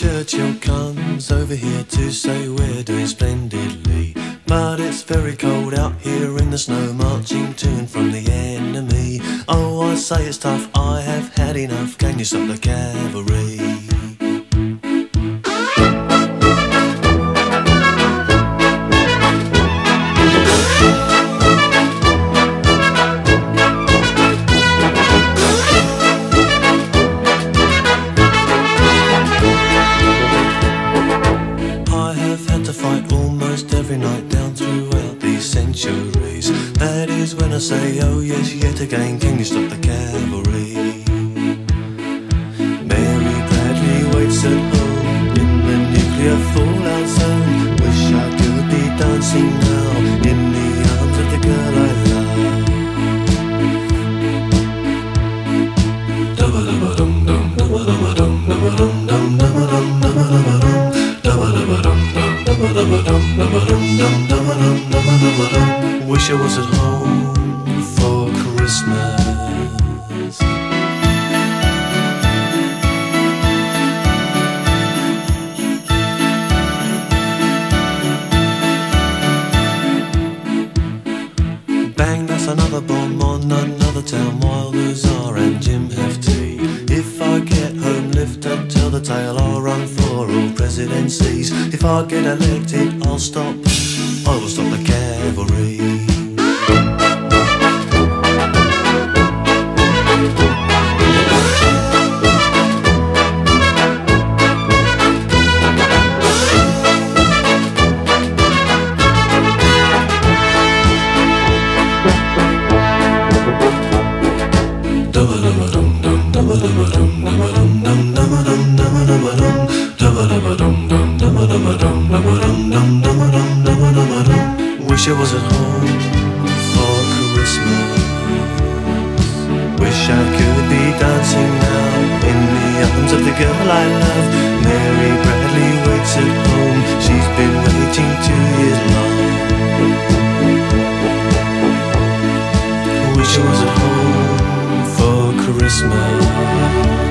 Churchill comes over here to say we're doing splendidly. But it's very cold out here in the snow, marching to and from the enemy. Oh, I say it's tough, I have had enough. Can you stop the cavalry? I have had to fight almost every night down throughout these centuries. That is when I say, oh yes, yet again, can you stop the cavalry? Mary Bradley waits at Wish I was at home for Christmas. Bang, that's another bomb on another town while the Czar and Jim have lift up, the tale, I'll run for all presidencies. If I get elected, I'll stop, I will stop the cavalry. Wish I was at home for Christmas. Wish I could be dancing now in the arms of the girl I love. Mary Bradley waits at home. She's been waiting two years long. Wish I was at home for Christmas.